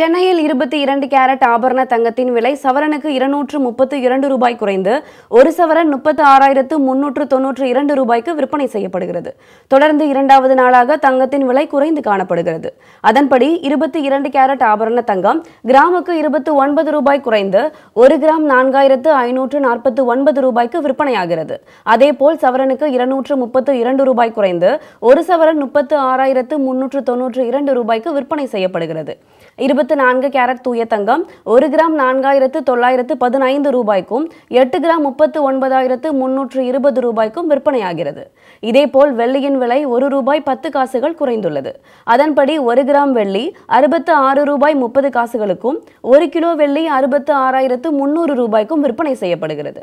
சென்னையில் இருபத்தி இரண்டு கேரட் ஆபரண தங்கத்தின் விலை சவரனுக்கு இருநூற்று முப்பத்து இரண்டு ரூபாய் குறைந்து ஒரு சவரன் முப்பத்து ஆறாயிரத்து முன்னூற்று தொன்னூற்று இரண்டு ரூபாய்க்கு விற்பனை செய்யப்படுகிறது. தொடர்ந்து இரண்டாவது நாளாக தங்கத்தின் விலை குறைந்து காணப்படுகிறது. அதன்படி இருபத்தி இரண்டு கேரட் ஆபரண தங்கம் கிராமுக்கு இருபத்து ஒன்பது ரூபாய் குறைந்து ஒரு கிராம் நான்காயிரத்து ஐநூற்று நாற்பத்து ஒன்பது ரூபாய்க்கு விற்பனையாகிறது. அதேபோல் சவரனுக்கு இருநூற்று முப்பத்து இரண்டு ரூபாய் குறைந்து ஒரு சவரன் முப்பத்து ஆறாயிரத்து முன்னூற்று தொன்னூற்று இரண்டு ரூபாய்க்கு விற்பனை செய்யப்படுகிறது. இருபத்தி இருபத்தி நான்கு கேரட் தூய தங்கம் ஒரு கிராம் நான்காயிரத்து தொள்ளாயிரத்து பதினைந்து ரூபாய்க்கும் எட்டு கிராம் முப்பத்து ஒன்பதாயிரத்து முன்னூற்று இருபது ரூபாய்க்கும் விற்பனையாகிறது. இதேபோல் வெள்ளியின் விலை ஒரு ரூபாய் பத்து காசுகள் குறைந்துள்ளது. அதன்படி ஒரு கிராம் வெள்ளி அறுபத்து ஆறு ரூபாய் முப்பது காசுகளுக்கும் ஒரு கிலோ வெள்ளி அறுபத்து ஆறாயிரத்து முன்னூறு ரூபாய்க்கும் விற்பனை செய்யப்படுகிறது.